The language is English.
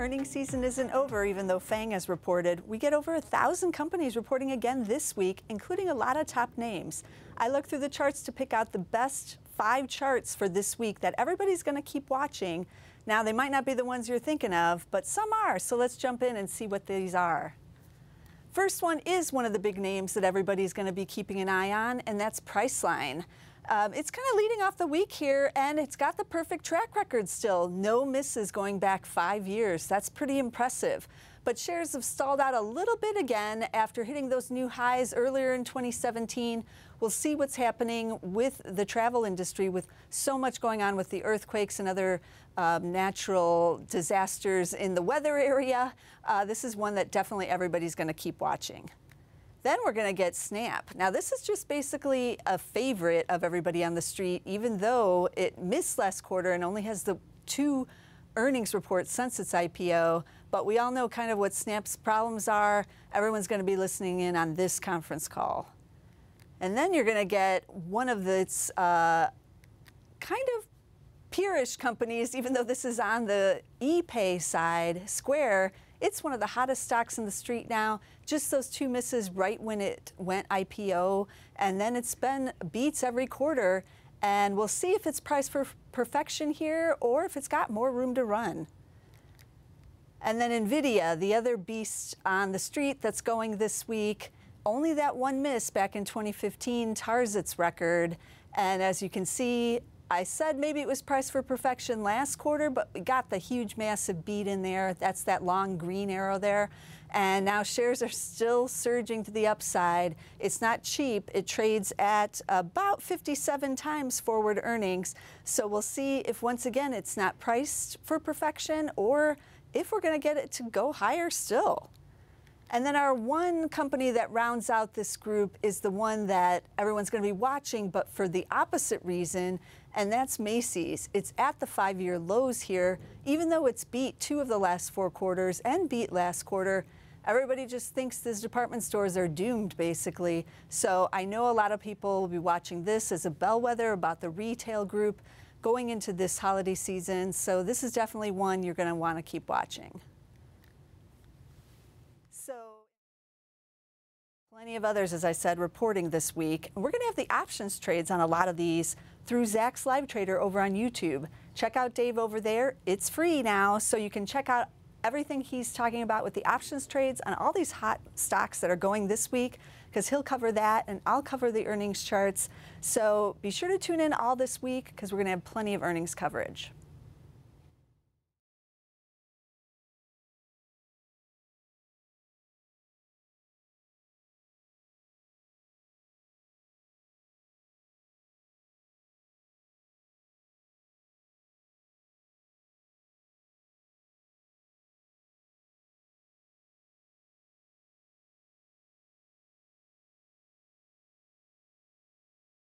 Earnings season isn't over, even though FANG has reported. We get over a thousand companies reporting again this week, including a lot of top names. I look through the charts to pick out the best five charts for this week that everybody's going to keep watching. Now, they might not be the ones you're thinking of, but some are. So let's jump in and see what these are. First one is one of the big names that everybody's going to be keeping an eye on, and that's Priceline. Um, it's kind of leading off the week here, and it's got the perfect track record still. No misses going back five years. That's pretty impressive. But shares have stalled out a little bit again after hitting those new highs earlier in 2017. We'll see what's happening with the travel industry with so much going on with the earthquakes and other um, natural disasters in the weather area. Uh, this is one that definitely everybody's going to keep watching. Then we're going to get Snap. Now, this is just basically a favorite of everybody on the street, even though it missed last quarter and only has the two earnings reports since its IPO. But we all know kind of what Snap's problems are. Everyone's going to be listening in on this conference call. And then you're going to get one of its uh, kind of peerish companies, even though this is on the ePay side, Square it's one of the hottest stocks in the street now. Just those two misses right when it went IPO, and then it's been beats every quarter. And we'll see if it's priced for perfection here or if it's got more room to run. And then NVIDIA, the other beast on the street that's going this week, only that one miss back in 2015 tars its record. And as you can see, I said maybe it was priced for perfection last quarter, but we got the huge massive beat in there. That's that long green arrow there. And now shares are still surging to the upside. It's not cheap. It trades at about 57 times forward earnings. So we'll see if once again it's not priced for perfection or if we're going to get it to go higher still. And then our one company that rounds out this group is the one that everyone's going to be watching, but for the opposite reason, and that's Macy's. It's at the five year lows here, even though it's beat two of the last four quarters and beat last quarter. Everybody just thinks these department stores are doomed, basically. So I know a lot of people will be watching this as a bellwether about the retail group going into this holiday season. So this is definitely one you're going to want to keep watching. Plenty of others, as I said, reporting this week. We're going to have the options trades on a lot of these through Zacks Live Trader over on YouTube. Check out Dave over there. It's free now, so you can check out everything he's talking about with the options trades on all these hot stocks that are going this week because he'll cover that and I'll cover the earnings charts. So be sure to tune in all this week because we're going to have plenty of earnings coverage.